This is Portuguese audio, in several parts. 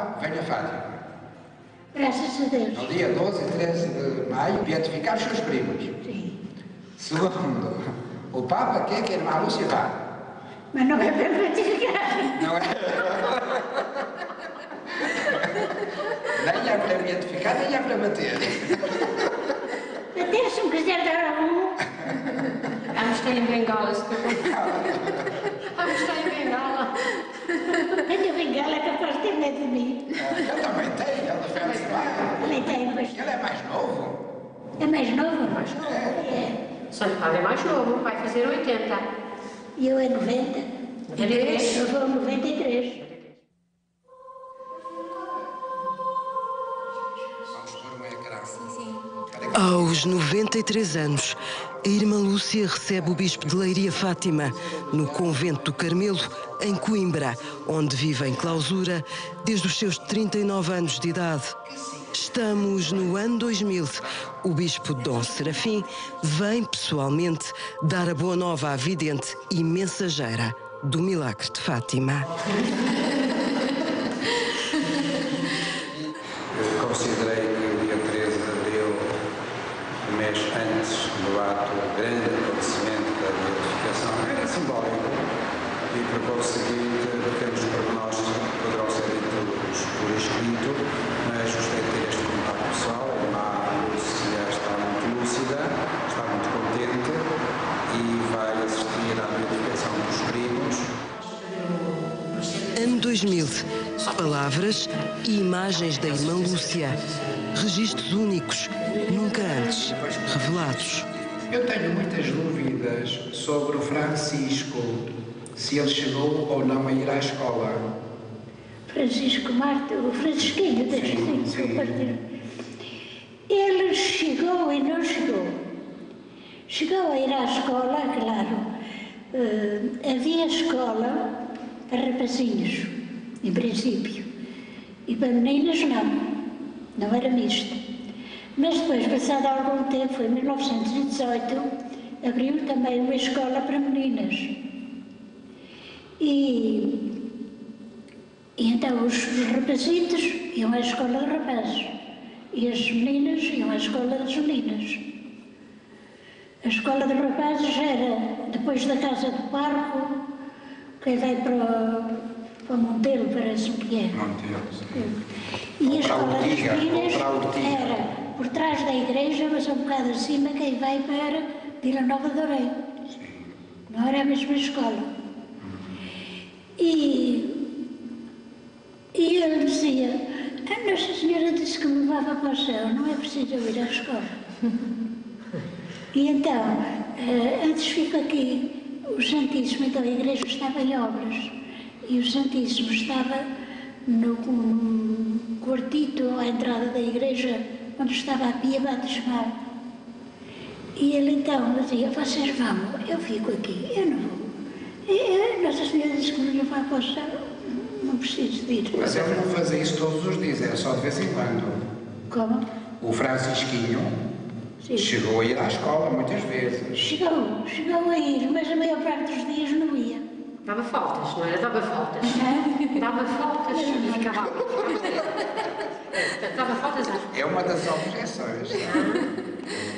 O Papa vem a Fátima. Graças a Deus. No dia 12 e 13 de maio, beatificar os seus primos. Sim. Segundo, o Papa quer que a irmã Lúcia vá. Mas não é para gratificar. Não é? nem é para beatificar, nem é para bater. Até se me quiser dar algum, Vamos ter em bengalas. Vamos ter em bengala. Tenho bengala é capaz de ter medo de mim. Ele também tem, ele defende-se bem. Também tenho, mas Ele é mais novo. é mais novo. Mais novo. É. Santo Padre é mais novo, vai fazer 80. E eu é 90. 93. Eu vou 93. Vamos pôr um ecrã. Aos 93 anos, a irmã Lúcia recebe o bispo de Leiria Fátima no convento do Carmelo, em Coimbra, onde vive em clausura desde os seus 39 anos de idade. Estamos no ano 2000. O bispo Dom Serafim vem pessoalmente dar a boa nova à vidente e mensageira do milagre de Fátima. Eu considerei que o dia 13 de abril, um mês antes do ato grande acontecimento da beatificação, era simbólico pequenos poderão ser ditos por escrito, mas gostei de ter este contato pessoal. A irmã Lúcia está muito lúcida, está muito contente e vai assistir à dos. Ano 2000. Palavras e imagens da irmã Lúcia. Registros únicos, nunca antes revelados. Eu tenho muitas dúvidas sobre o Francisco, se ele chegou ou não a ir à escola. Francisco Marte, o Francisquinho, deixa Sim, assim sim. Ele chegou e não chegou. Chegou a ir à escola, claro. eh, havia escola para rapazinhos, em princípio. E para meninas não. Não era misto. Mas depois, passado algum tempo, foi em 1918, abriu também uma escola para meninas. E e então os rapazitos iam à escola de rapazes e as meninas iam à escola das meninas. A escola de rapazes era depois da casa do parco, quem vai para o, para o Montelo, parece que é. Monteiro. E a escola das meninas era por trás da igreja, mas um bocado acima, quem vai para Vila Nova de Orei. Não era a mesma escola. E, e ele dizia, a Nossa Senhora disse que me levava para o céu, não é preciso eu ir à escola. E então, eh, antes fico aqui, o Santíssimo, então a igreja estava em obras, e o Santíssimo estava no, no quartito à entrada da igreja, onde estava a pia batismal. E ele então dizia, vocês vão, eu fico aqui, eu não vou. E, e Nossa Senhora disse que me levar para o céu, não preciso de ir. Mas ele não fazia isso todos os dias, era só de vez em quando. Como? O Francisquinho Sim. chegou a ir à escola muitas vezes. Chegou, chegou a ir, mas a maior parte dos dias não ia. Dava faltas, não era? Dava faltas. Dava faltas e ficava. É, Dava faltas às É uma das objeções.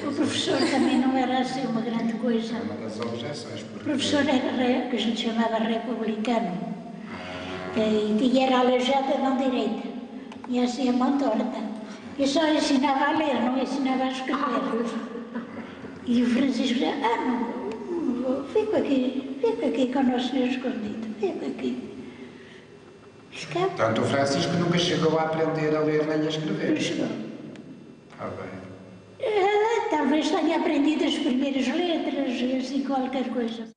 O professor também não era assim uma grande coisa. Uma das objeções. O Porque professor era que a gente chamava republicano. E tinha era aleijada a mão direita. E assim a mão torta. E só ensinava a ler, não ensinava a escrever. E o Francisco disse, ah, não, não fico aqui, fico aqui com o Nosso Senhor escondido, fico aqui. Ficava, Portanto, o Francisco nunca chegou a aprender a ler nem a não escrever. chegou. Ah, bem. Talvez tenha aprendido as primeiras letras e assim qualquer coisa.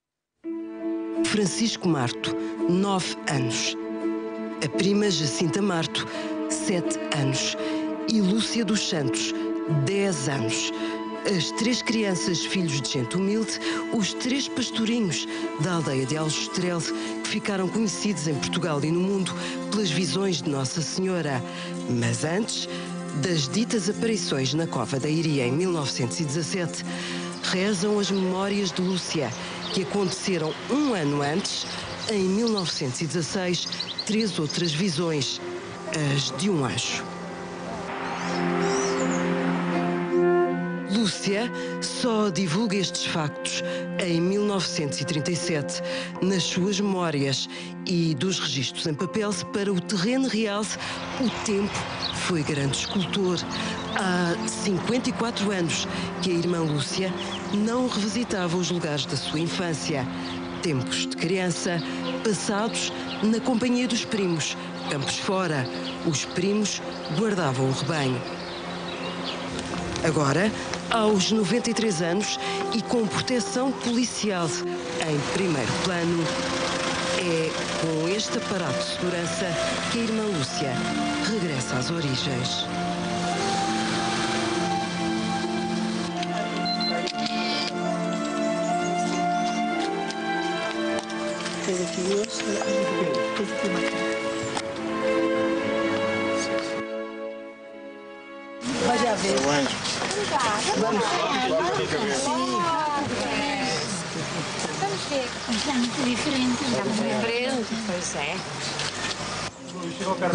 Francisco Marto, 9 anos. A prima Jacinta Marto, 7 anos. E Lúcia dos Santos, 10 anos. As três crianças, filhos de gente humilde, os três pastorinhos da aldeia de Aljustrel, que ficaram conhecidos em Portugal e no mundo pelas visões de Nossa Senhora. Mas antes das ditas aparições na Cova da Iria em 1917, rezam as memórias de Lúcia, que aconteceram um ano antes, em 1916, três outras visões, as de um anjo. Lúcia só divulga estes factos em 1937, nas suas memórias e dos registros em papel para o terreno real. O tempo foi grande escultor. Há 54 anos que a irmã Lúcia não revisitava os lugares da sua infância. Tempos de criança passados na companhia dos primos, campos fora. Os primos guardavam o rebanho. Agora, aos 93 anos e com proteção policial em primeiro plano, é com este aparato de segurança que a irmã Lúcia regressa às origens. Muito diferente. Diferente, pois é.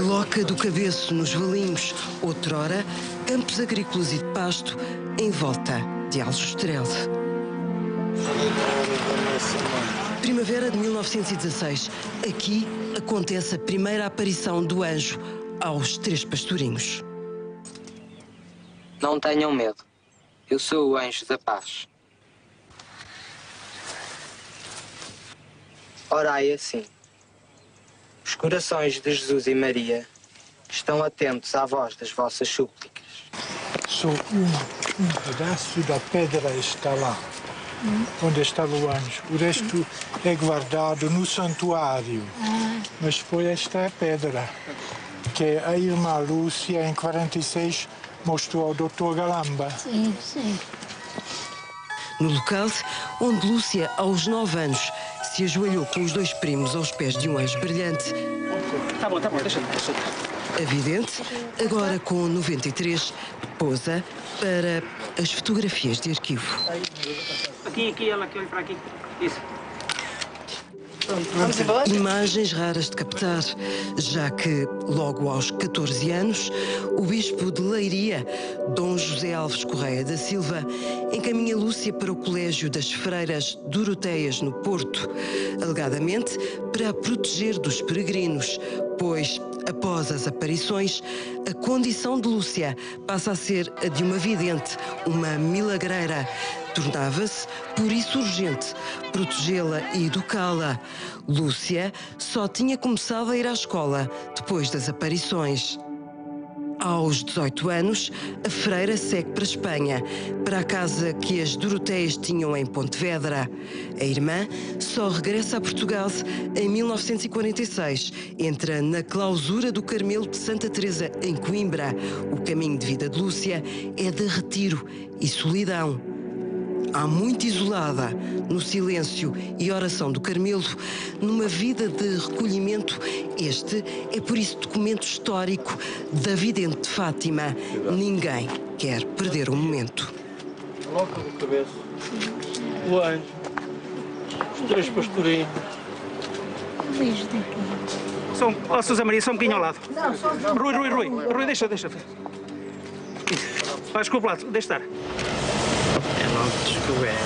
Loca do Cabeço, nos Valinhos, outrora, campos agrícolas e de pasto, em volta de Aljustrel. Primavera de 1916. Aqui acontece a primeira aparição do anjo aos três pastorinhos. Não tenham medo. Eu sou o anjo da paz. Orai assim. Os corações de Jesus e Maria estão atentos à voz das vossas súplicas. Só um, um pedaço da pedra está lá, onde estava o anjo. O resto é guardado no santuário. Mas foi esta pedra que a irmã Lúcia, em 46, mostrou ao Dr. Galamba. Sim, sim. No local onde Lúcia, aos nove anos, se ajoelhou com os dois primos aos pés de um anjo brilhante. Tá bom, tá bom, deixa, deixa. A vidente, agora com 93, posa para as fotografias de arquivo. Aqui, aqui, ela que olha para aqui. Isso. Imagens raras de captar, já que, logo aos 14 anos, o bispo de Leiria, Dom José Alves Correia da Silva, encaminha Lúcia para o Colégio das Freiras Doroteias, no Porto, alegadamente para a proteger dos peregrinos, pois, após as aparições, a condição de Lúcia passa a ser a de uma vidente, uma milagreira. Tornava-se, por isso, urgente protegê-la e educá-la. Lúcia só tinha começado a ir à escola depois das aparições. Aos 18 anos, a freira segue para a Espanha, para a casa que as Doroteias tinham em Pontevedra. A irmã só regressa a Portugal em 1946. Entra na clausura do Carmelo de Santa Teresa em Coimbra. O caminho de vida de Lúcia é de retiro e solidão. Há muito isolada, no silêncio e oração do Carmelo, numa vida de recolhimento, este é por isso documento histórico da vidente de Fátima. Ninguém quer perder o momento. Loca do cabeça. O anjo. Os três pastorinhos. Vejo daqui. Só um, oh, Sousa Maria, só um bocadinho ao lado. Rui, Rui, Rui. Rui, deixa, deixa. Vai, desculpa lá, deixa estar. Logo descoberto.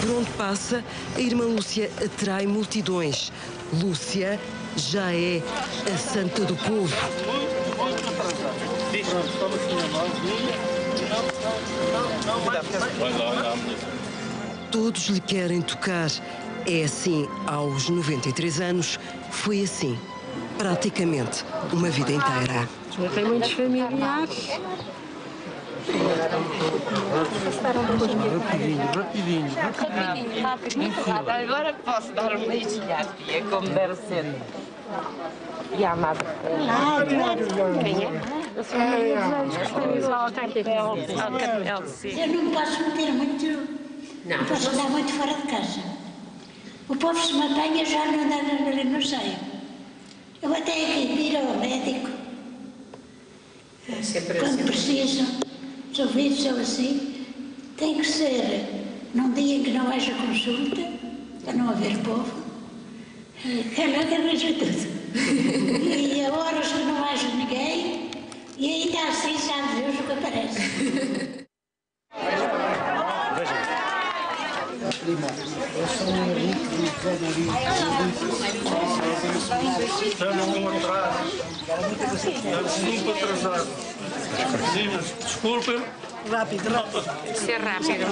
Por onde passa, a irmã Lúcia atrai multidões. Lúcia já é a santa do povo. Todos lhe querem tocar. É assim aos 93 anos, foi assim, praticamente uma vida inteira. Tem muitos familiares. Agora posso dar uma istilhafia, como deve ser. E a amada. Quem é? Eu sou. Eu não posso meter muito. Não posso andar muito fora de casa. O povo se me apanha já não anda ali no seio. Eu até aqui viro ao médico. Quando precisam, os ouvidos ou assim, tem que ser num dia em que não haja consulta, para não haver povo. Ela que arranja tudo. E a horas que não haja ninguém, e ainda assim sabe Deus o que aparece. Estamos um atraso. Estamos muito atrasados. Meninas, desculpem. Ser rápido.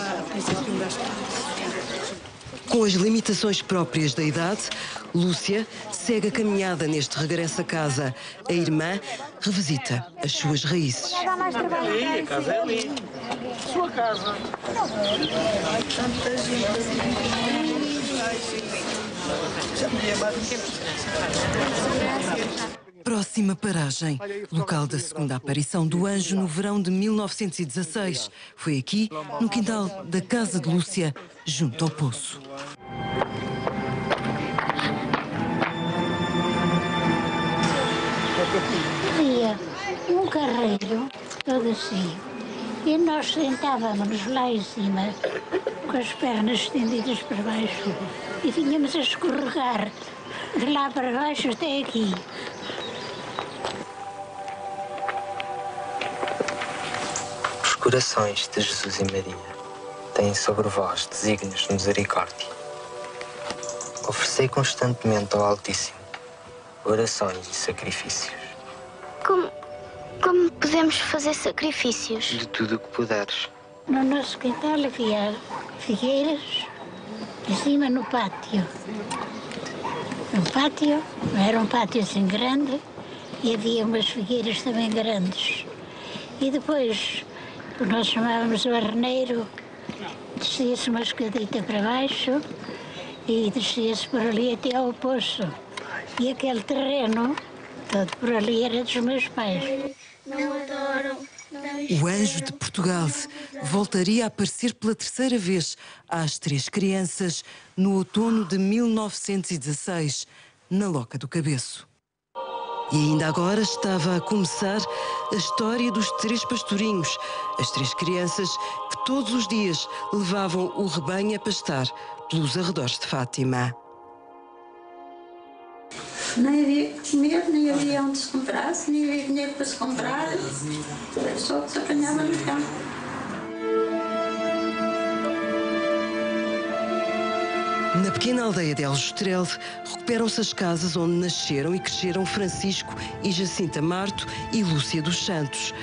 Com as limitações próprias da idade, Lúcia segue a caminhada neste regresso a casa. A irmã revisita as suas raízes. Ali, a casa é ali. Sua casa. Próxima paragem, local da segunda aparição do anjo no verão de 1916. Foi aqui, no quintal da casa de Lúcia, junto ao poço. Havia um carreiro todo assim. E nós sentávamos lá em cima, com as pernas estendidas para baixo, e vinhamos a escorregar de lá para baixo até aqui. Corações de Jesus e Maria têm sobre vós desígnios de misericórdia. Oferecei constantemente ao Altíssimo orações e sacrifícios, Como, como podemos fazer sacrifícios? de tudo o que puderes. No nosso quintal havia figueiras, em cima no pátio. No pátio, era um pátio assim grande, e havia umas figueiras também grandes. E depois, nós chamávamos o arneiro, descia-se uma escadita para baixo e descia-se por ali até ao poço. E aquele terreno, todo por ali, era dos meus pais. Não adoram. O anjo de Portugal voltaria a aparecer pela terceira vez às três crianças no outono de 1916, na Loca do Cabeço. E ainda agora estava a começar a história dos três pastorinhos, as três crianças que todos os dias levavam o rebanho a pastar pelos arredores de Fátima. Nem havia comer, nem havia onde se comprasse, nem havia dinheiro para se comprar. Só se apanhava no campo. Na pequena aldeia de Aljustrel recuperam-se as casas onde nasceram e cresceram Francisco e Jacinta Marto e Lúcia dos Santos.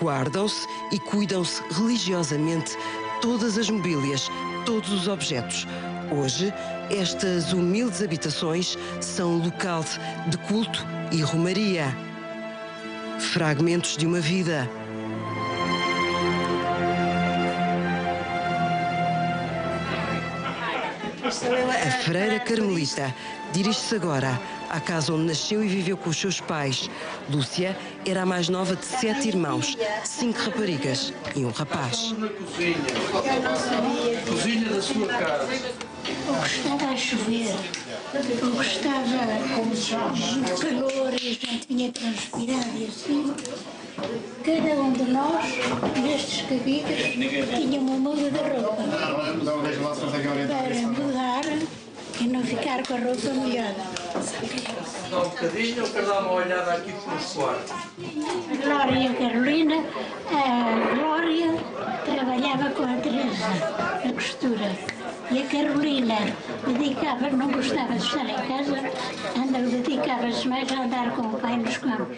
Guardam-se e cuidam-se religiosamente todas as mobílias, todos os objetos. Hoje, estas humildes habitações são local de culto e romaria. Fragmentos de uma vida. A freira carmelita dirige-se agora à casa onde nasceu e viveu com os seus pais. Lúcia era a mais nova de sete irmãos, cinco raparigas e um rapaz. Na cozinha. Cozinha da sua casa. Ou estava a chover, ou estava muito calor e a gente vinha transpirar e assim. Cada um de nós, nestes cabides, tinha uma muda de roupa para mudar e não ficar com a roupa molhada. Dá um bocadinho, eu quero dar uma olhada aqui por. A Glória e a Carolina, a Glória trabalhava com a Teresa na costura. E a Carolina dedicava, não gostava de estar em casa, anda- dedicava-se mais a andar com o pai nos campos.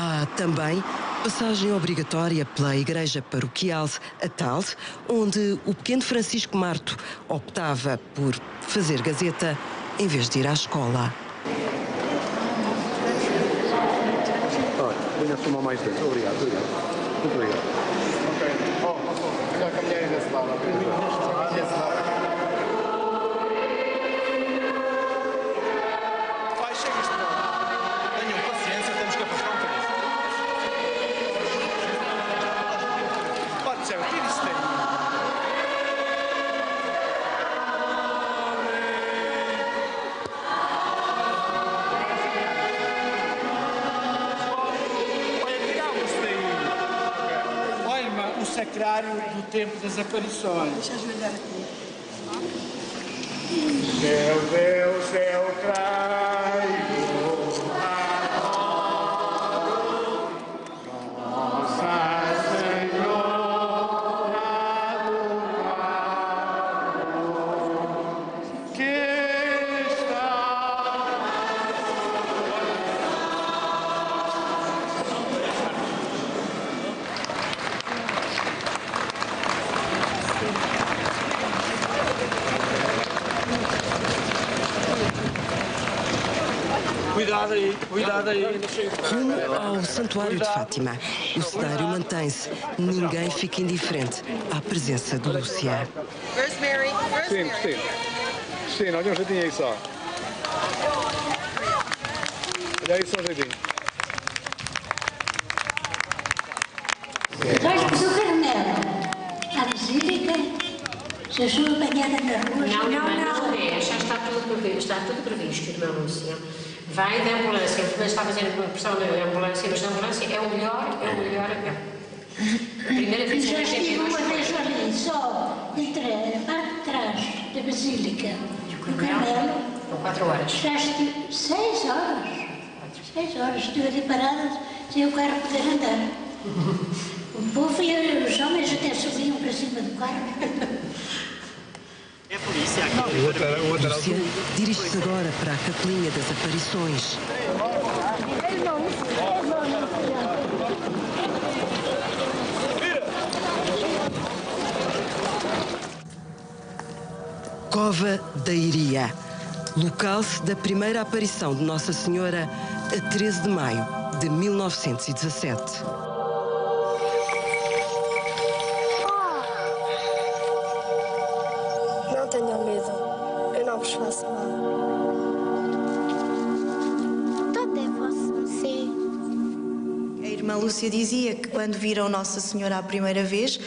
Há também Passagem obrigatória pela Igreja Paroquial a tal, onde o pequeno Francisco Marto optava por fazer gazeta em vez de ir à escola. Olha, uma mais dentro. Obrigado, obrigado. Muito obrigado. Ok. Oh, melhor caminhar desse lado, tempo das aparições. Deixa eu. Santuário de Fátima. O cenário mantém-se. Ninguém fica indiferente à presença de Lúcia. Rosemary, Rosemary. Cristina. Cristina, olha um jeitinho aí só. Olha aí só um jeitinho. Traz-nos o Carmelo. À Basílica. Jesus apanhada na rua. Não, não, não. É, já está tudo previsto, está tudo previsto, irmã Lúcia. Vai da ambulância, a está fazendo uma pressão da ambulância, mas a ambulância é o melhor, é o melhor avião. Primeira vez que a gente viu uma vez ali, só entre a parte de trás da Basílica e o Carmelo. Com quatro horas. Já estive seis horas. Seis horas. Estive ali parada sem o carro poder andar. O povo e os homens até subiam para cima do carro. É polícia aqui. O outro era, o outro dirige-se agora para a Capelinha das Aparições. Cova da Iria, local da primeira aparição de Nossa Senhora a 13 de maio de 1917. Lúcia dizia que quando viram Nossa Senhora a primeira vez,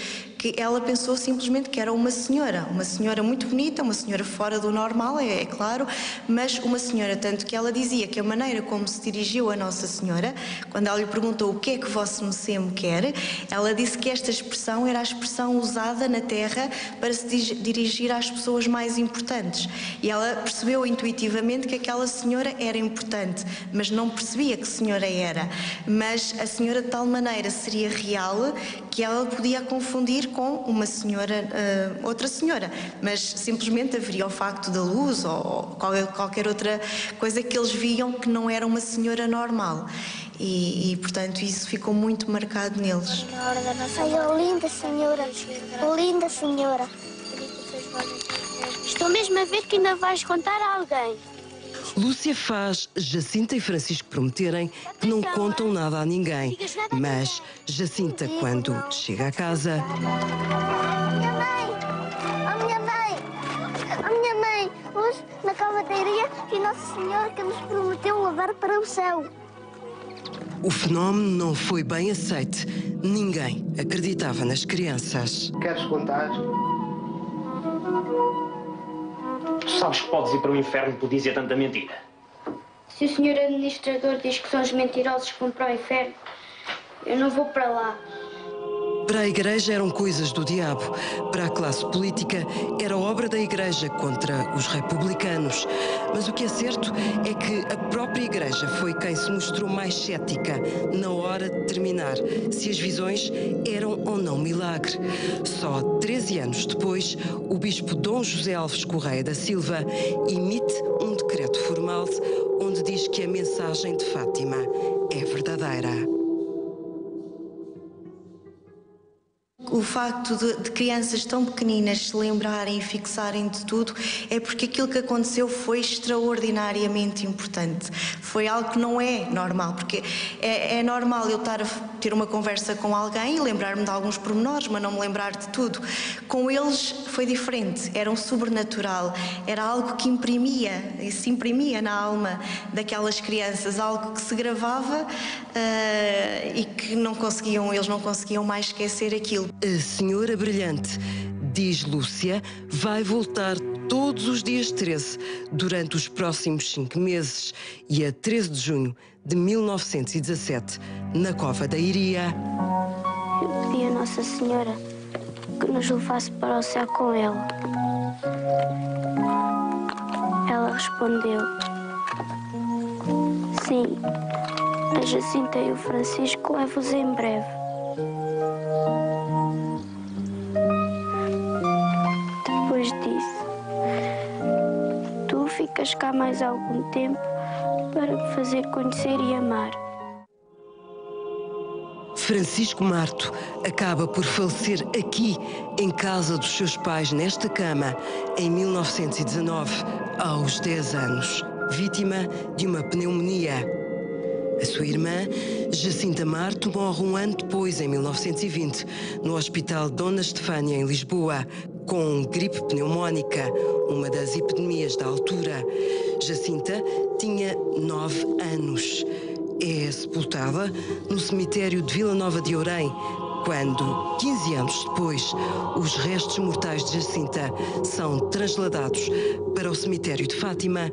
que ela pensou simplesmente que era uma senhora, uma senhora muito bonita, uma senhora fora do normal, é, é claro, mas uma senhora, tanto que ela dizia que a maneira como se dirigiu a Nossa Senhora, quando ela lhe perguntou o que é que Vosso Mecê me quer, ela disse que esta expressão era a expressão usada na Terra para se dirigir às pessoas mais importantes. E ela percebeu intuitivamente que aquela senhora era importante, mas não percebia que senhora era. Mas a senhora de tal maneira seria real que ela podia confundir com uma senhora, ah, outra senhora, mas simplesmente haveria o facto da luz ou qual- qualquer outra coisa que eles viam que não era uma senhora normal. E, e, portanto isso ficou muito marcado neles. Ai, oh, linda senhora. Oh, linda senhora. Estou mesmo a ver que ainda vais contar a alguém. Lúcia faz Jacinta e Francisco prometerem que não contam nada a ninguém. Mas Jacinta, quando chega a casa, Minha mãe! Oh, minha mãe! Oh, minha mãe! Hoje, na cavataria, e Nossa Senhora que nos prometeu levar para o céu. o fenómeno não foi bem aceite. Ninguém acreditava nas crianças. Queres contar? Tu sabes que podes ir para o inferno por dizer tanta mentira. Se o senhor administrador diz que são os mentirosos que vão para o inferno, eu não vou para lá. Para a Igreja eram coisas do diabo. Para a classe política era obra da Igreja contra os republicanos. Mas o que é certo é que a própria Igreja foi quem se mostrou mais cética na hora de determinar se as visões eram ou não milagre. Só 13 anos depois, o bispo Dom José Alves Correia da Silva emite um decreto formal onde diz que a mensagem de Fátima é verdadeira. O facto de, de crianças tão pequeninas se lembrarem e fixarem de tudo é porque aquilo que aconteceu foi extraordinariamente importante. Foi algo que não é normal, porque é, é normal eu estar a ter uma conversa com alguém e lembrar-me de alguns pormenores, mas não me lembrar de tudo. Com eles foi diferente, era um sobrenatural, era algo que imprimia, e se imprimia na alma daquelas crianças, algo que se gravava uh, e que não conseguiam, eles não conseguiam mais esquecer aquilo. A Senhora Brilhante, diz Lúcia, vai voltar todos os dias 13 durante os próximos cinco meses e a 13 de junho de 1917, na Cova da Iria. Eu pedi a Nossa Senhora que nos levasse para o céu com ela. Ela respondeu: Sim, a Jacinta e o Francisco levo-os em breve. Tu ficas cá mais algum tempo para me fazer conhecer e amar. Francisco Marto acaba por falecer aqui, em casa dos seus pais, nesta cama, em 1919, aos 10 anos, vítima de uma pneumonia. A sua irmã, Jacinta Marto, morre um ano depois, em 1920, no Hospital Dona Estefânia, em Lisboa, com gripe pneumónica, uma das epidemias da altura. Jacinta tinha nove anos é sepultada no cemitério de Vila Nova de Ourém, quando, 15 anos depois, os restos mortais de Jacinta são transladados para o cemitério de Fátima,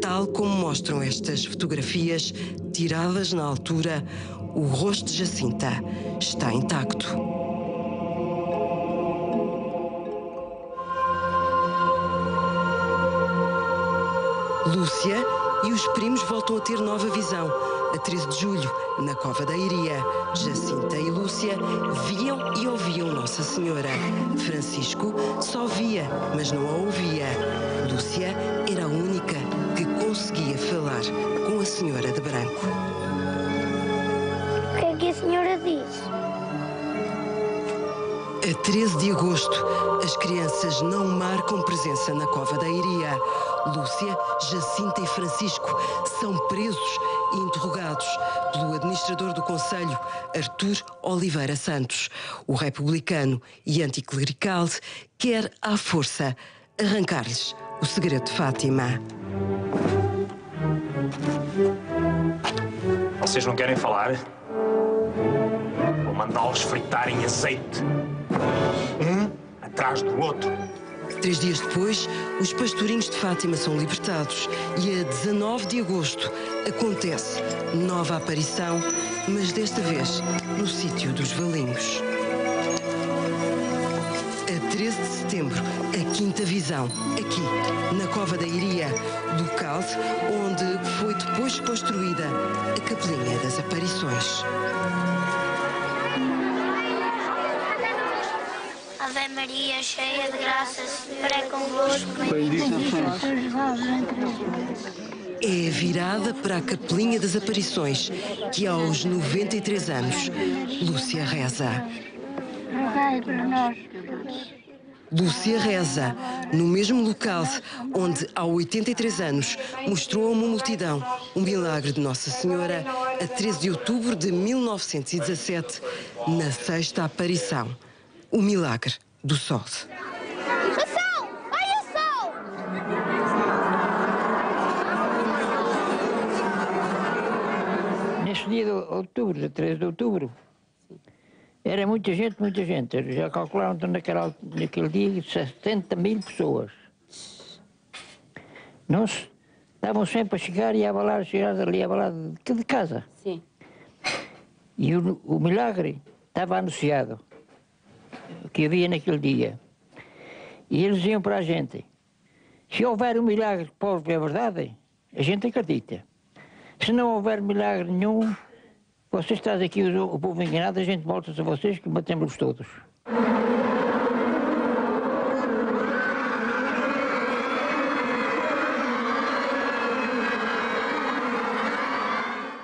tal como mostram estas fotografias tiradas na altura, o rosto de Jacinta está intacto. Lúcia e os primos voltam a ter nova visão. A 13 de julho, na Cova da Iria, Jacinta e Lúcia viam e ouviam Nossa Senhora. Francisco só via, mas não a ouvia. Lúcia era a única que conseguia falar com a Senhora de Branco. O que é que a senhora disse? A 13 de agosto, as crianças não marcam presença na Cova da Iria. Lúcia, Jacinta e Francisco são presos e interrogados pelo administrador do Conselho, Artur Oliveira Santos. O republicano e anticlerical quer, à força, arrancar-lhes o segredo de Fátima. Vocês não querem falar? Vou mandá-los fritar em azeite. Um atrás do outro. Três dias depois, os pastorinhos de Fátima são libertados e a 19 de agosto acontece nova aparição, mas desta vez no sítio dos Valinhos. A 13 de setembro, a quinta visão, aqui, na Cova da Iria, local onde foi depois construída a Capelinha das Aparições. Maria, cheia de graça, Senhor é convosco. Bendita sois vós entre É a virada para a Capelinha das Aparições, que aos 93 anos, Lúcia reza. Rogai por nós. Lúcia reza no mesmo local onde, há 83 anos, mostrou a uma multidão o milagre de Nossa Senhora a 13 de outubro de 1917, na sexta aparição. O milagre do sol. O sol! Olha o sol! Neste dia de outubro, de 13 de outubro, era muita gente, muita gente. Eles Já calcularam que naquela, naquele dia 70 mil pessoas. Nós estavam sempre a chegar e a abalar, chegar ali a abalar de, de casa. Sim. E o, o milagre estava anunciado, que havia naquele dia. E eles diziam para a gente, se houver um milagre que pode é verdade, a gente acredita. Se não houver milagre nenhum, vocês trazem aqui o, povo enganado, a gente volta a vocês que batemos todos.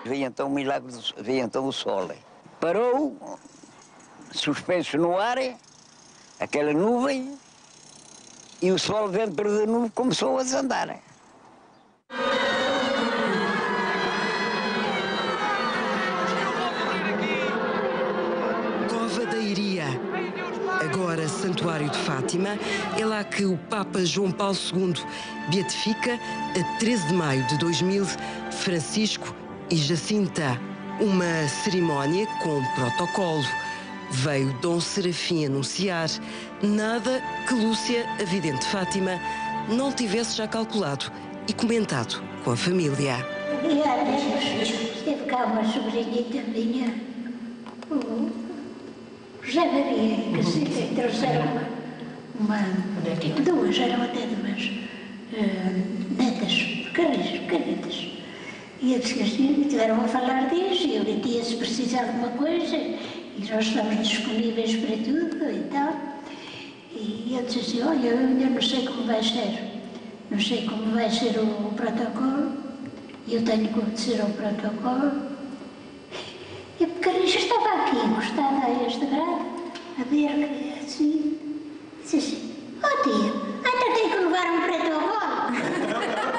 Veio então o milagre, veio então o sol. Parou, suspenso no ar, aquela nuvem, e o sol dentro da nuvem começou a desandar. Cova da Iria. Agora Santuário de Fátima, é lá que o Papa João Paulo II beatifica, a 13 de maio de 2000, Francisco e Jacinta. Uma cerimónia com protocolo. Veio Dom Serafim anunciar nada que Lúcia, a vidente Fátima, não tivesse já calculado e comentado com a família. E esteve cá uma sobrinhita minha, José Maria, que se trouxeram uma, uma duas, eram até duas, eh, netas, pequenas, pequenitas. E disse assim, tiveram a falar disso, e eu lhe disse se precisar de alguma coisa, e nós estamos disponíveis para tudo e tal. E eu disse olha, eu ainda não sei como vai ser, não sei como vai ser o, o protocolo, eu tenho que obedecer ao protocolo. E a pequenina estava aqui, encostada a este grado, a ver que assim, disse assim, oh tia, ainda tenho que levar um protocolo.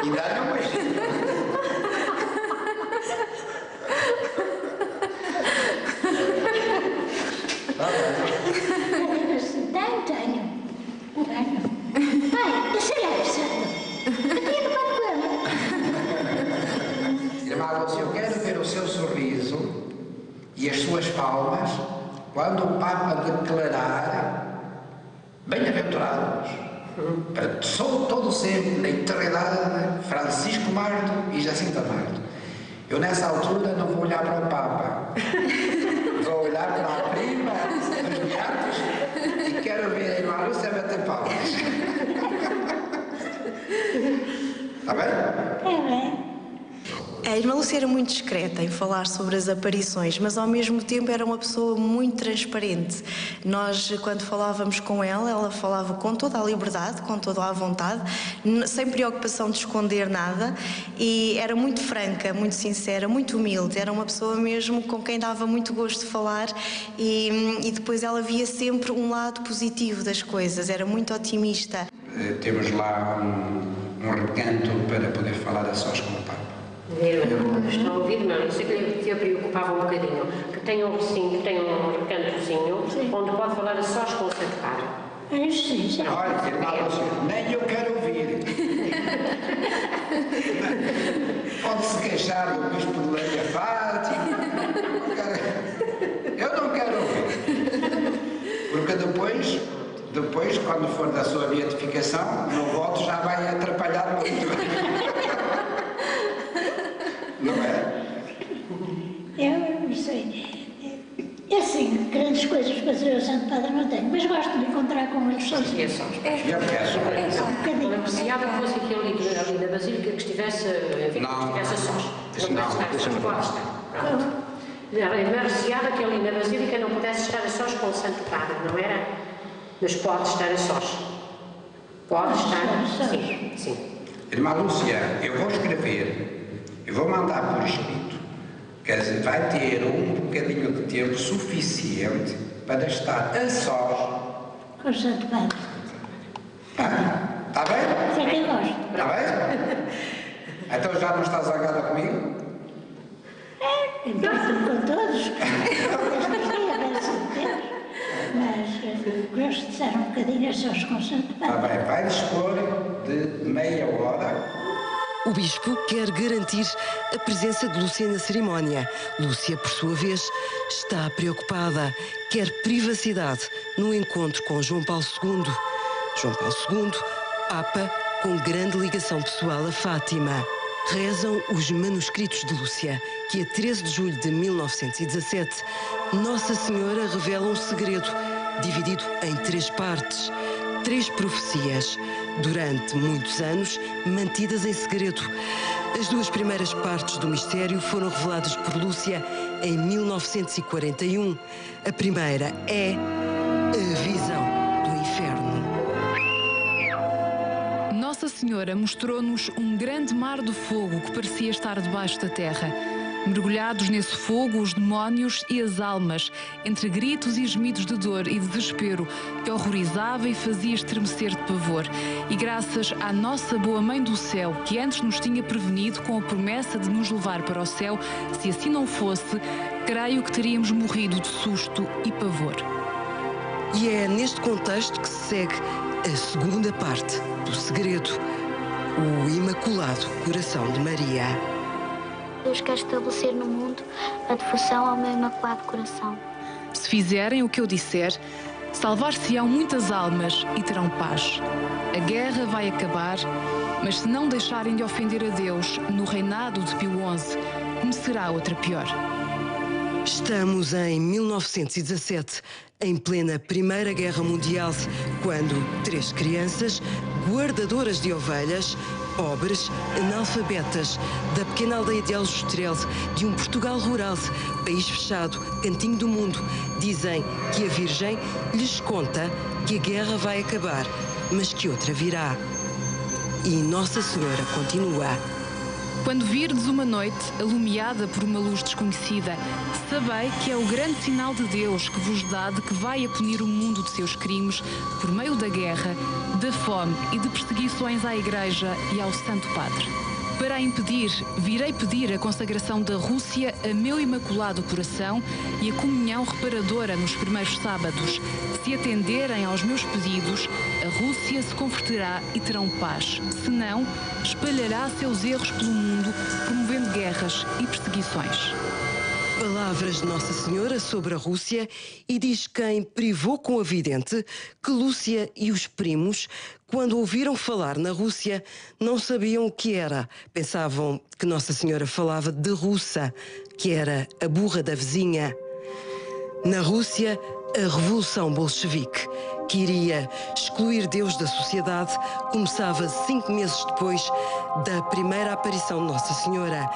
E dá-lhe um tenho, tenho, tenho. Pai, deixa ele avisando. Aqui no banco ele. Irmã Lúcia, eu quero ver o seu sorriso e as suas palmas quando o Papa declarar bem-aventurados para todo sempre na eternidade Francisco Marto e Jacinta Marto. Eu nessa altura não vou olhar para o Papa, vou olhar para beatos e quero ver a A irmã Lúcia era muito discreta em falar sobre as aparições, mas ao mesmo tempo era uma pessoa muito transparente. Nós, quando falávamos com ela, ela falava com toda a liberdade, com toda a vontade, sem preocupação de esconder nada e era muito franca, muito sincera, muito humilde. Era uma pessoa mesmo com quem dava muito gosto de falar e, e depois ela via sempre um lado positivo das coisas, era muito otimista. Eh, Temos lá um, um recanto para poder falar a sós com o Papa. Estão a ouvir? Não, isso é que a preocupava um bocadinho. Que tem um recinto, tem um recantozinho, onde pode falar a sós com o Santo. É sim, sim. Olha, irmã Lúcia, nem eu quero ouvir. Pode-se queixar do bispo de Leia quero- Eu não quero ouvir. Porque depois, depois, quando for da sua beatificação, no voto já vai atrapalhar muito. Não é? Eu não sei. É assim, grandes coisas para fazer ao Santo Padre não tenho, mas gosto de me encontrar com eles sozinhos. É só. E eu peço. É só um bocadinho. Apreciava que fosse aquele ali, ali na Basílica que estivesse, enfim, que estivesse a sós. Não não, não. estar. Pronto. Receava que ali na Basílica não pudesse estar a sós com o Santo Padre, não era? Mas pode estar a sós. Pode estar, sim, sim. Irmã Lúcia, eu vou escrever, eu vou mandar por escrito. Quer dizer, vai ter um bocadinho de tempo suficiente para estar a sós. Com o Santo Padre. Está bem? Isso é que eu gosto. Está bem? Então já não está zangada comigo? É, gosto com todos. Mas eh, gosto de estar um bocadinho a sós com o Santo Está Padre. bem, vai dispor de meia hora. O bispo quer garantir a presença de Lúcia na cerimónia. Lúcia, por sua vez, está preocupada. Quer privacidade no encontro com João Paulo II. João Paulo II, Papa com grande ligação pessoal a Fátima. Rezam os manuscritos de Lúcia, que a 13 de julho de 1917, Nossa Senhora revela um segredo, dividido em três partes. Três profecias, durante muitos anos mantidas em segredo. As duas primeiras partes do mistério foram reveladas por Lúcia em 1941. A primeira é a visão do inferno. Nossa Senhora mostrou-nos um grande mar de fogo que parecia estar debaixo da terra. Mergulhados nesse fogo, os demónios e as almas, entre gritos e gemidos de dor e de desespero, que horrorizava e fazia estremecer de pavor. E graças à nossa boa Mãe do Céu, que antes nos tinha prevenido com a promessa de nos levar para o céu, se assim não fosse, creio que teríamos morrido de susto e pavor. E é neste contexto que se segue a segunda parte do segredo, o Imaculado Coração de Maria. Deus quer estabelecer no mundo a devoção ao meu Imaculado Coração. Se fizerem o que eu disser, salvar-se-ão muitas almas e terão paz. A guerra vai acabar, mas se não deixarem de ofender a Deus no reinado de Pio XI, começará outra pior. Estamos em 1917, em plena Primeira Guerra Mundial, quando três crianças, guardadoras de ovelhas, pobres, analfabetas, da pequena aldeia de Aljustrel, de um Portugal rural, país fechado, cantinho do mundo, dizem que a Virgem lhes conta que a guerra vai acabar, mas que outra virá. E Nossa Senhora continua. Quando virdes uma noite alumiada por uma luz desconhecida, sabei que é o grande sinal de Deus que vos dá de que vai a punir o mundo de seus crimes por meio da guerra, da fome e de perseguições à Igreja e ao Santo Padre. Para a impedir, virei pedir a consagração da Rússia a meu imaculado coração e a comunhão reparadora nos primeiros sábados. Se atenderem aos meus pedidos, a Rússia se converterá e terão paz. Se não, espalhará seus erros pelo mundo, promovendo guerras e perseguições. Palavras de Nossa Senhora sobre a Rússia e diz quem privou com a vidente que Lúcia e os primos, quando ouviram falar na Rússia, não sabiam o que era. Pensavam que Nossa Senhora falava de russa, que era a burra da vizinha. Na Rússia, a Revolução Bolchevique, que iria excluir Deus da sociedade, começava cinco meses depois da primeira aparição de Nossa Senhora.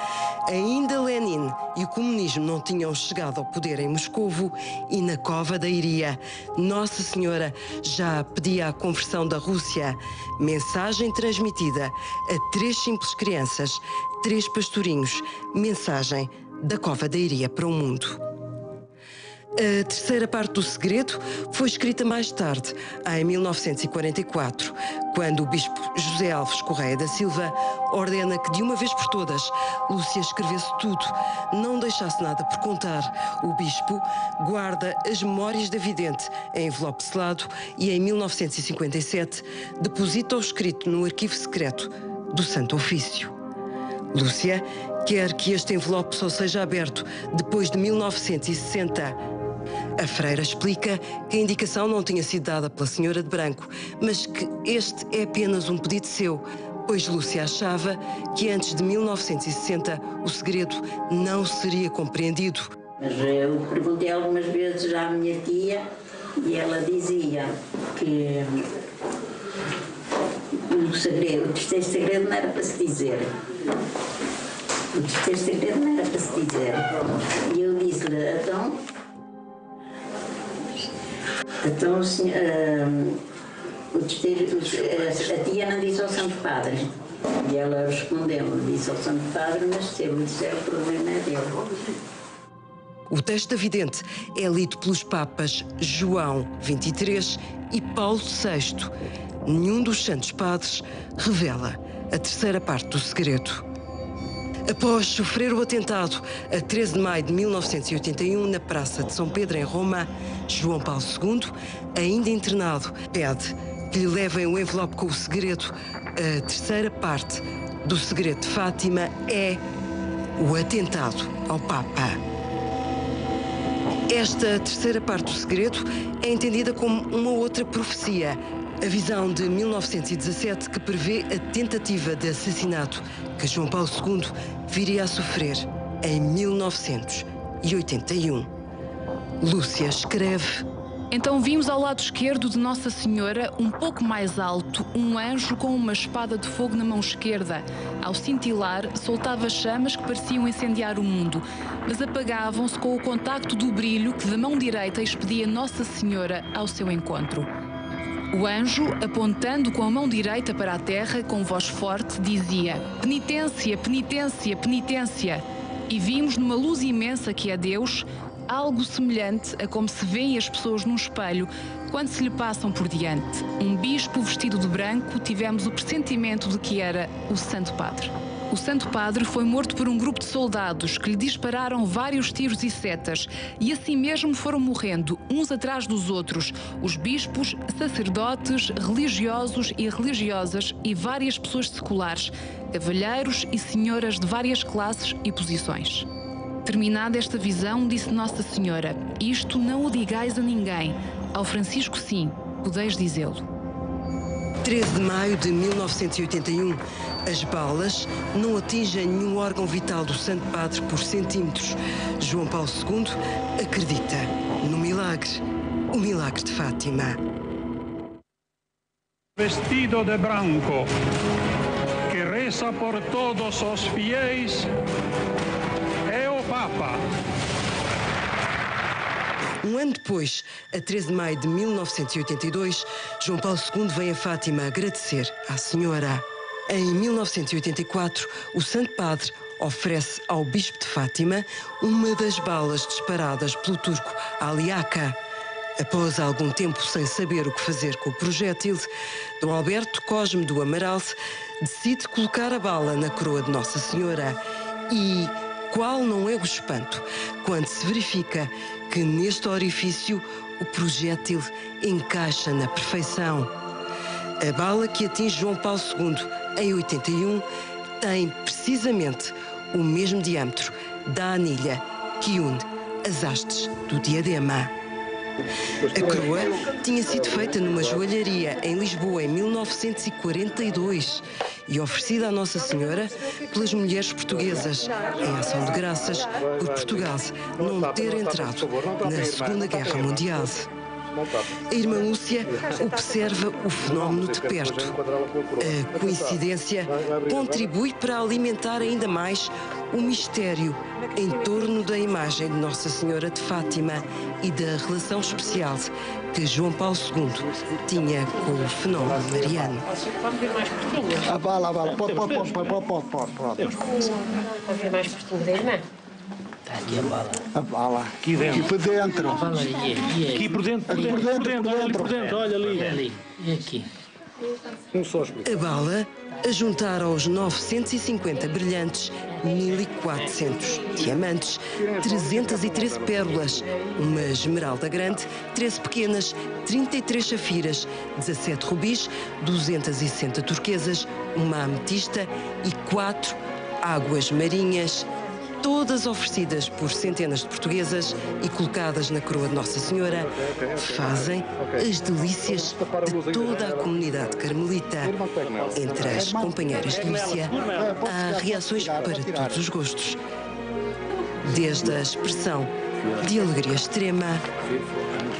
Ainda Lenin e o comunismo não tinham chegado ao poder em Moscovo e na Cova da Iria. Nossa Senhora já pedia a conversão da Rússia. Mensagem transmitida a três simples crianças, três pastorinhos. Mensagem da Cova da Iria para o mundo. A terceira parte do segredo foi escrita mais tarde, em 1944, quando o bispo José Alves Correia da Silva ordena que de uma vez por todas Lúcia escrevesse tudo, não deixasse nada por contar. O bispo guarda as memórias da vidente em envelope selado e em 1957 deposita o escrito no arquivo secreto do Santo Ofício. Lúcia quer que este envelope só seja aberto depois de 1960 a freira explica que a indicação não tinha sido dada pela senhora de branco, mas que este é apenas um pedido seu, pois Lúcia achava que antes de 1960 o segredo não seria compreendido. Mas eu perguntei algumas vezes à minha tia e ela dizia que o segredo, o terceiro segredo não era para se dizer. O terceiro segredo não era para se dizer. E eu disse-lhe, então então, assim, uh, o testeiro, a tia não disse ao Santo Padre. E ela respondeu, disse ao Santo Padre, mas se ele disser, o problema é dele. O texto da vidente é lido pelos papas João XXIII e Paulo VI. Nenhum dos santos padres revela a terceira parte do segredo. Após sofrer o atentado a 13 de maio de 1981 na Praça de São Pedro, em Roma, João Paulo II, ainda internado, pede que lhe levem o envelope com o segredo. A terceira parte do segredo de Fátima é o atentado ao Papa. Esta terceira parte do segredo é entendida como uma outra profecia, a visão de 1917 que prevê a tentativa de assassinato que João Paulo II viria a sofrer em 1981. Lúcia escreve. Então vimos ao lado esquerdo de Nossa Senhora, um pouco mais alto, um anjo com uma espada de fogo na mão esquerda. Ao cintilar, soltava chamas que pareciam incendiar o mundo, mas apagavam-se com o contacto do brilho que da mão direita expedia Nossa Senhora ao seu encontro. O anjo, apontando com a mão direita para a terra, com voz forte, dizia: Penitência, penitência, penitência. e vimos numa luz imensa que é Deus algo semelhante a como se veem as pessoas num espelho quando se lhe passam por diante. Um bispo vestido de branco, tivemos o pressentimento de que era o Santo Padre. O Santo Padre foi morto por um grupo de soldados que lhe dispararam vários tiros e setas, e assim mesmo foram morrendo, uns atrás dos outros, os bispos, sacerdotes, religiosos e religiosas e várias pessoas seculares, cavalheiros e senhoras de várias classes e posições. Terminada esta visão, disse Nossa Senhora: Isto não o digais a ninguém. Ao Francisco, sim, podeis dizê-lo. 13 de maio de 1981. As balas não atingem nenhum órgão vital do Santo Padre por centímetros. João Paulo II acredita no milagre, o milagre de Fátima. Vestido de branco, que reza por todos os fiéis, é o Papa. Um ano depois, a 13 de maio de 1982, João Paulo II vem a Fátima agradecer à Senhora. Em 1984, o Santo Padre oferece ao Bispo de Fátima uma das balas disparadas pelo turco Ali Aka. Após algum tempo sem saber o que fazer com o projétil, Dom Alberto Cosme do Amaral decide colocar a bala na coroa de Nossa Senhora. E qual não é o espanto quando se verifica que neste orifício o projétil encaixa na perfeição. A bala que atinge João Paulo II em 81 tem precisamente o mesmo diâmetro da anilha que une as hastes do diadema. A coroa tinha sido feita numa joalharia em Lisboa em 1942 e oferecida à Nossa Senhora pelas mulheres portuguesas em ação de graças por Portugal não ter entrado na Segunda Guerra Mundial. A irmã Lúcia observa o fenómeno de perto. A coincidência contribui para alimentar ainda mais o mistério em torno da imagem de Nossa Senhora de Fátima e da relação especial que João Paulo II tinha com o fenómeno mariano. Pode vir mais pertinho. A bala, a bala. Pode, pode, pode, pode, pode, pode, pode. vir mais pertinho da irmã. Aqui a bala. A bala. Aqui dentro. Aqui por dentro. A bala aí, aqui, Aqui por dentro, por Aqui dentro, por dentro, olha ali por dentro. dentro, olha ali. Olha ali. E aqui. Um só. A bala a juntar aos 950 brilhantes, 1400 diamantes, 313 pérolas, uma esmeralda grande, 13 pequenas, 33 safiras, 17 rubis, 260 turquesas, uma ametista e 4 águas marinhas, todas oferecidas por centenas de portuguesas e colocadas na coroa de Nossa Senhora, fazem as delícias de toda a comunidade carmelita. Entre as companheiras de Lúcia, há reações para todos os gostos. Desde a expressão de alegria extrema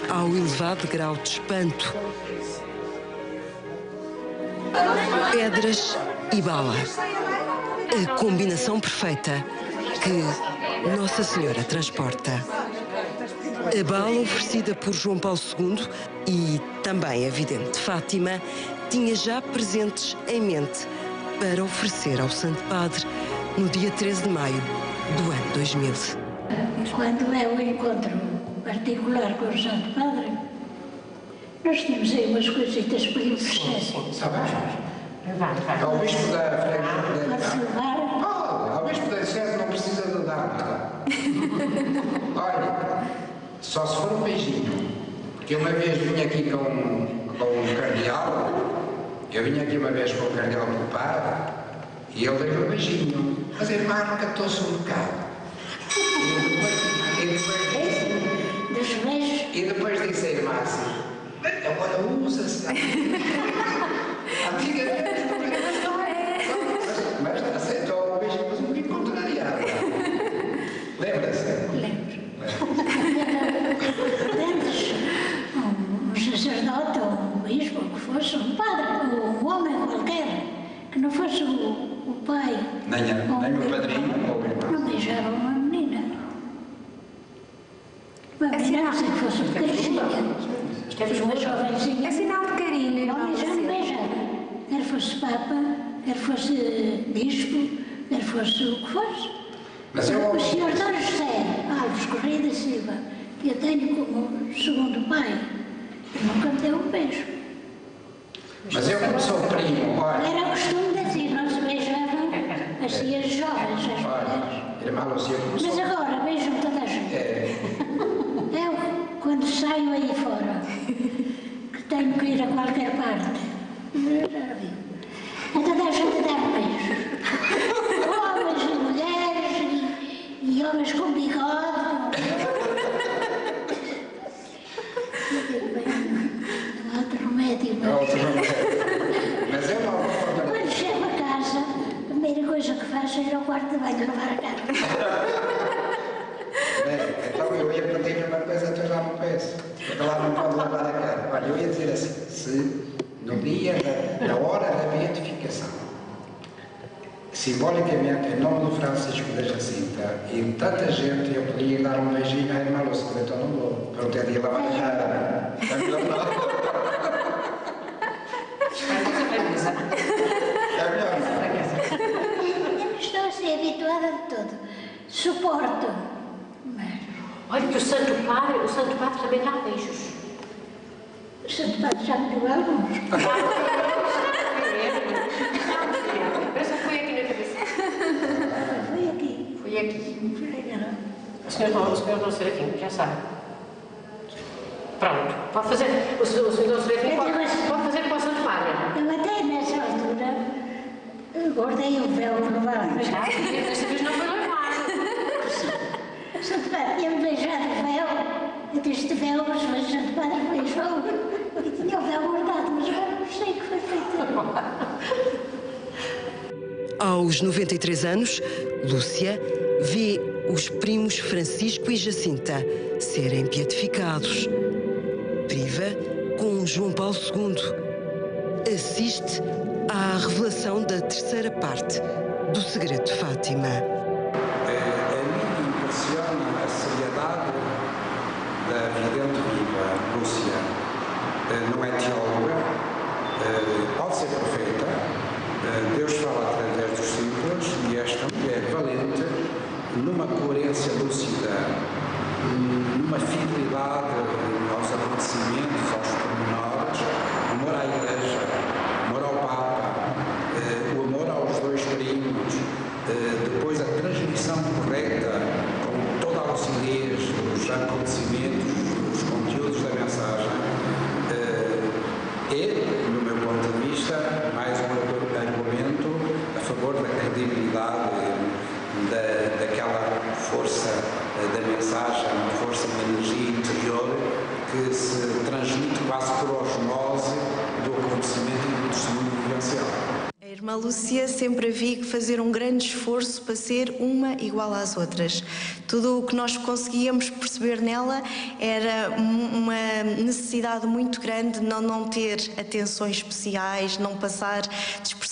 ao elevado grau de espanto. Pedras e bala. A combinação perfeita que Nossa Senhora transporta. A bala oferecida por João Paulo II e também a vidente de Fátima tinha já presentes em mente para oferecer ao Santo Padre no dia 13 de maio do ano 2000. Quando é o encontro particular com o Santo Padre, nós temos aí umas coisitas para ele festejar. É o bispo da. Pode-se levar? Pode, ao bispo da sede não precisa de dar nada. Olha, só se for um beijinho. Porque uma vez vim aqui com, com um cardeal, eu vim aqui uma vez com o cardeal do padre, e ele deu-me um beijinho. Mas a irmã recatou-se um bocado. E depois, e depois disse, e depois disse a irmã assim, "Mas agora usa-se. Antigamente não era mas, mas aceitou o beijinho, mas um bocadinho contrariado. Lembra-se? Antes, um, um sacerdote, ou um bispo, ou o que fosse, um padre, ou um homem qualquer, fosse o, o pai, Nem, a- nem o padrinho ou irmão. não beijava uma menina. Uma criança que fosse pequenininha. Temos uma jovenzinha. É sinal de carinho, Não beijava, não beijava. Quer fosse papa, quer fosse bispo, quer fosse o que fosse. Mas eu- O senhor Dom José Alves Correia da Silva, que eu tenho como segundo pai, nunca me deu um beijo. Mas eu como sou primo, olha, Era costume as jovens, as mulheres. olha, irmã Lúcia, como Mas sou... agora beijam toda a gente. É, Eu, quando saio aí fora, que tenho que ir a qualquer parte, eu já vi. É toda a gente dá beijos. Homens e mulheres e, e homens com bigode. Eu digo, bem, não há outro remédio. é outro remédio. Mas eu não vou Quando chego a casa, a primeira coisa que faço é ir ao quarto de lavar a cara. Bem, então eu ia pedir uma coisa que eu já não peço. Porque lá não pode lavar a cara. Olha, eu ia dizer assim, se no dia, da, na hora da beatificação, simbolicamente, em nome do Francisco da Jacinta, e de tanta gente, eu podia dar um beijinho à irmã Lúcia, então não vou. Pronto, é dia de lavar a cara. É melhor não. É melhor não. Estou assim Suporto. Olha que o Santo Padre, o Santo Padre também dá beijos. O Santo Padre já me deu alguns. Pensa que foi aqui na cabeça. Foi aqui. Foi aqui. O senhor não, o senhor não Serafim, já sabe. Pronto, pode fazer. O senhor, o senhor Serafim pode, pode fazer para o Santo Padre. Eu até nessa altura guardei o véu por baixo. Já, desta vez não foi levar. O Santo Padre tinha-me beijado o véu. Eu disse de véu, mas o Santo Padre beijou. E tinha o véu guardado, mas agora não sei o que foi feito. Aos 93 anos, Lúcia vê os primos Francisco e Jacinta serem beatificados. Priva com João Paulo II. Assiste à revelação da terceira parte do Segredo de Fátima. A mim impressiona a seriedade da vidente viva, Lúcia. Eh, Não é teóloga, eh, pode ser profeta, eh, Deus fala através dos símbolos e esta mulher valente, numa coerência lúcida, numa fidelidade aos acontecimentos, aos pormenores, amor à Igreja, amor ao Papa, eh, o amor aos dois primos, eh, depois a transmissão correta, com toda a lucidez dos acontecimentos, dos conteúdos da mensagem, eh, é, no meu ponto de vista, mais um argumento a favor da credibilidade eh, da, daquela força eh, da mensagem, uma força, uma energia interior que se transmite quase por osmose do acontecimento e do testemunho vivencial. A sempre vi fazer um grande esforço para ser uma igual às outras. Tudo o que nós conseguíamos perceber nela era um- uma necessidade muito grande de não, não ter atenções especiais, não passar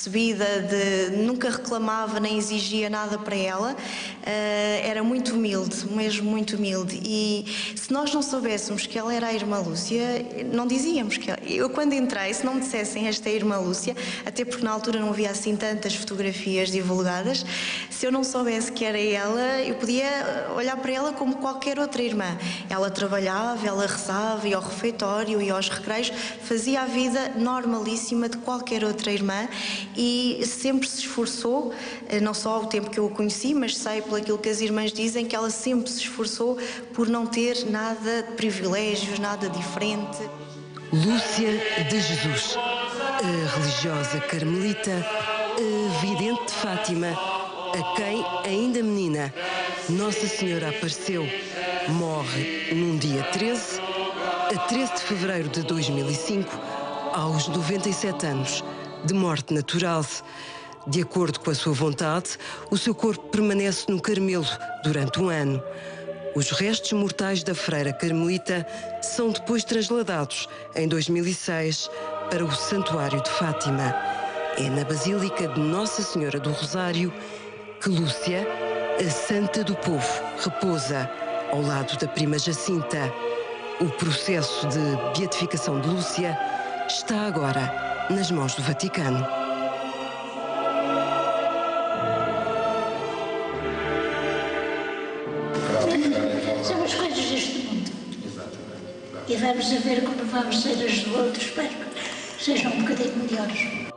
despercebida, de, nunca reclamava nem exigia nada para ela. Eh, era muito humilde, mesmo muito humilde. E se nós não soubéssemos que ela era a irmã Lúcia, não dizíamos que ela... Eu quando entrei, se não me dissessem esta é a irmã Lúcia, até porque na altura não havia assim tantas fotografias divulgadas, se eu não soubesse que era ela, eu podia olhar para ela como qualquer outra irmã. Ela trabalhava, ela rezava, ia ao refeitório, ia aos recreios, fazia a vida normalíssima de qualquer outra irmã e sempre se esforçou, eh, não só o tempo que eu a conheci, mas sei pelo aquilo que as irmãs dizem, que ela sempre se esforçou por não ter nada de privilégios, nada diferente. Lúcia de Jesus, a religiosa carmelita, a vidente de Fátima, a quem, ainda menina, Nossa Senhora apareceu, morre num dia 13, a 13 de fevereiro de 2005, aos 97 anos, de morte natural. De acordo com a sua vontade, o seu corpo permanece no Carmelo durante um ano. Os restos mortais da freira carmelita são depois trasladados, em 2006, para o Santuário de Fátima. É na Basílica de Nossa Senhora do Rosário que Lúcia, a Santa do Povo, repousa, ao lado da prima Jacinta. O processo de beatificação de Lúcia está agora nas mãos do Vaticano. São as coisas deste mundo. E vamos a ver como vamos ser as do outros para que sejam um bocadinho melhores.